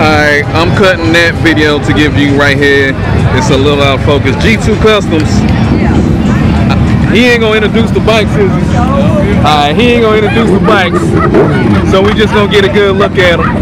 Alright, I'm cutting that video to give you right here. It's a little out of focus. G2 Customs. He ain't gonna introduce the bikes, is he? Alright, he ain't gonna introduce the bikes. So we just gonna get a good look at them.